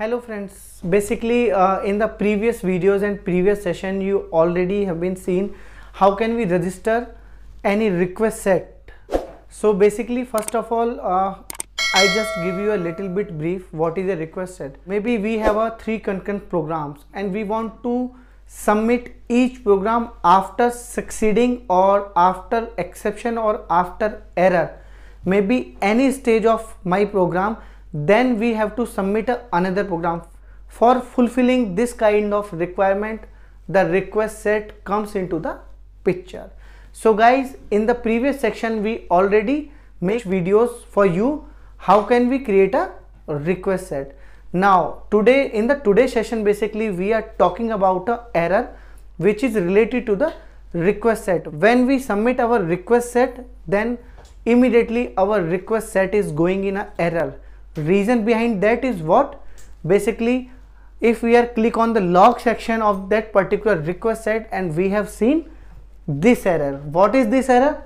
hello friends. Basically uh, in the previous videos and previous session you already have been seen how can we register any request set. So basically first of all uh, i just give you a little bit brief what is a request set. Maybe we have a three concurrent programs and we want to submit each program after succeeding or after exception or after error. Maybe any stage of my program then we have to submit another program for fulfilling this kind of requirement. The request set comes into the picture. So guys in the previous section we already made videos for you. How can we create a request set? Now today in the today session basically we are talking about a error which is related to the request set. When we submit our request set then immediately our request set is going in a error reason behind that is what? Basically if we are click on the log section of that particular request set and we have seen this error. What is this error?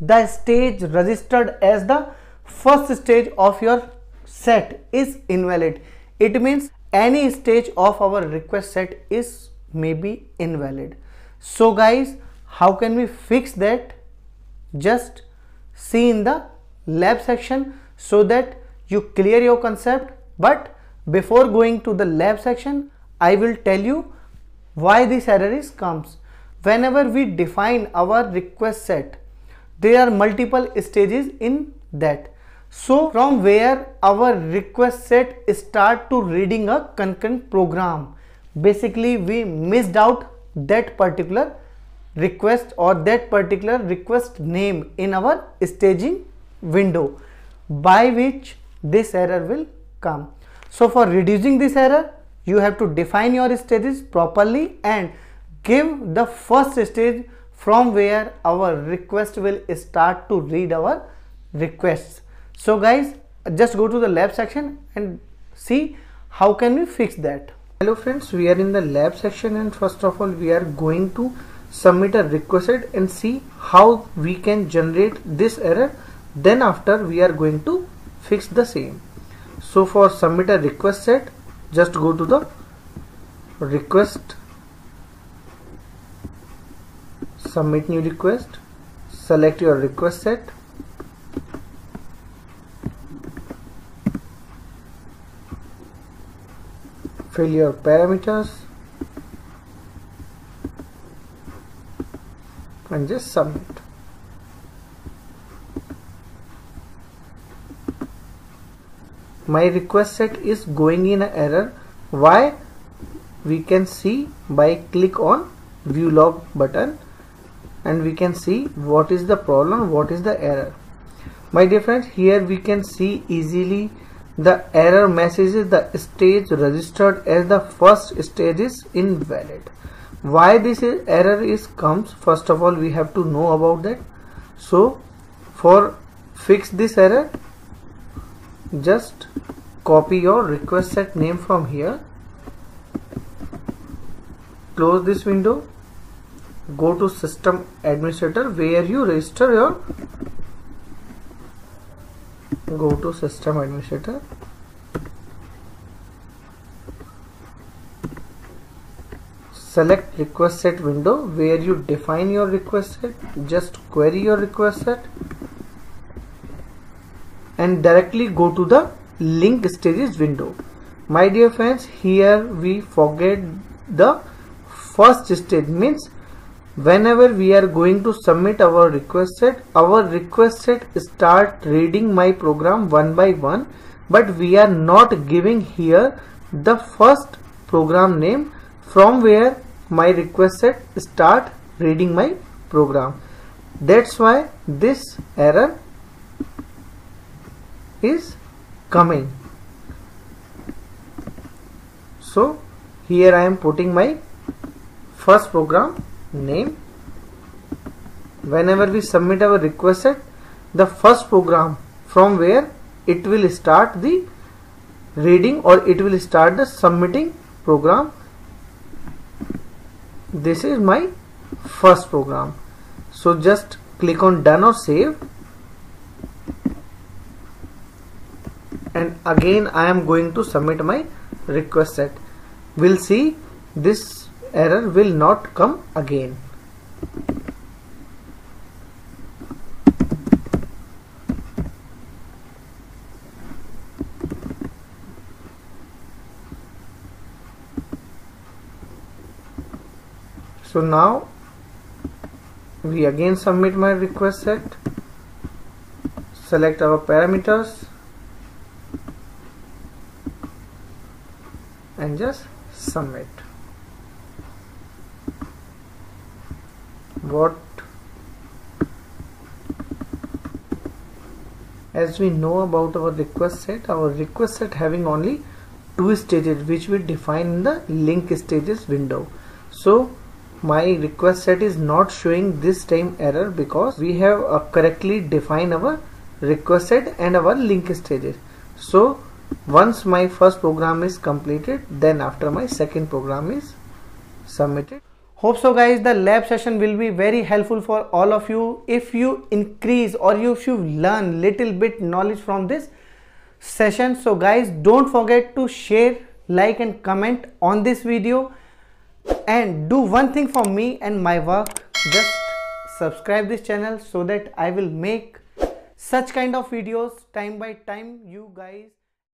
The stage registered as the first stage of your set is invalid. It means any stage of our request set is maybe invalid. So guys how can we fix that? Just see in the lab section so that you clear your concept but before going to the lab section I will tell you why this error is comes. Whenever we define our request set there are multiple stages in that. So from where our request set start to reading a concurrent program basically we missed out that particular request or that particular request name in our staging window by which this error will come. So for reducing this error, you have to define your stages properly and give the first stage from where our request will start to read our requests. So guys, just go to the lab section and see how can we fix that. Hello friends, we are in the lab section and first of all we are going to submit a request set and see how we can generate this error then after we are going to fix the same. So for submit a request set just go to the request submit new request select your request set. Fill your parameters and just submit my request set is going in error. Why? We can see by click on view log button and we can see what is the problem what is the error. My dear friends here we can see easily the error message is the stage registered as the first stage is invalid. Why this is error is comes? First of all we have to know about that. So for fix this error just copy your request set name from here. Close this window. Go to system administrator where you register your go to system administrator. Select request set window where you define your request set. Just query your request set and directly go to the link stages window. My dear friends here we forget the first stage means whenever we are going to submit our request set our request set start reading my program one by one but we are not giving here the first program name from where my request set start reading my program. That's why this error is coming. So here I am putting my first program name. Whenever we submit our request set the first program from where it will start the reading or it will start the submitting program. This is my first program. So just click on done or save and again I am going to submit my request set. We'll see. This error will not come again. So now we again submit my request set. Select our parameters and just submit. What as we know about our request set our request set having only two stages which we define in the link stages window. So my request set is not showing this time error because we have uh, correctly defined our request set and our link stages. So once my first program is completed then after my second program is submitted. Hope so guys. The lab session will be very helpful for all of you. If you increase or if you learn little bit knowledge from this session so guys don't forget to share like and comment on this video. And do one thing for me and my work. Just subscribe this channel so that I will make such kind of videos time by time. You guys